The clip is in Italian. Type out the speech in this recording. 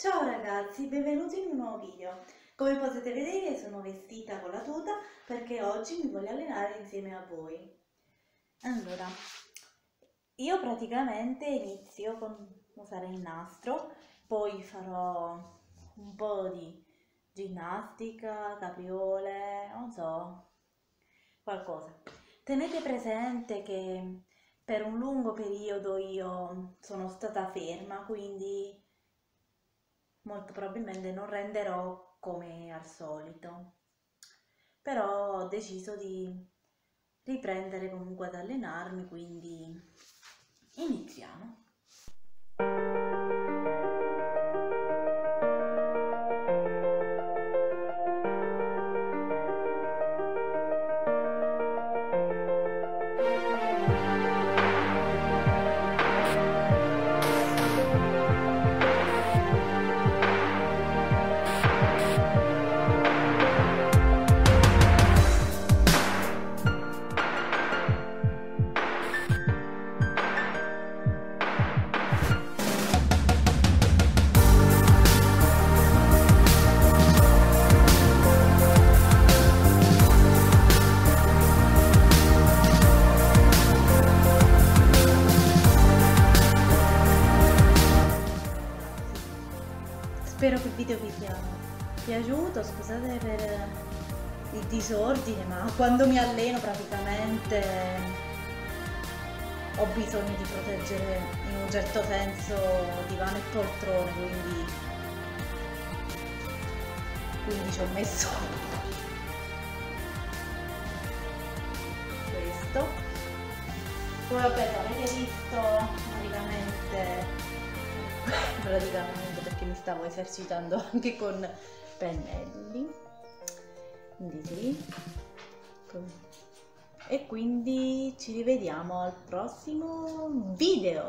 Ciao ragazzi, benvenuti in un nuovo video. Come potete vedere sono vestita con la tuta perché oggi mi voglio allenare insieme a voi. Allora, io praticamente inizio con usare il nastro, poi farò un po' di ginnastica, capriole, non so, qualcosa. Tenete presente che per un lungo periodo io sono stata ferma, quindi molto probabilmente non renderò come al solito. Però ho deciso di riprendere comunque ad allenarmi quindi iniziamo Spero che il video vi sia piaciuto, scusate per il disordine, ma quando mi alleno praticamente ho bisogno di proteggere in un certo senso divano e poltrone, quindi, quindi ci ho messo questo. Poi vabbè, avete visto praticamente praticamente perché mi stavo esercitando anche con pennelli. Quindi sì. E quindi ci rivediamo al prossimo video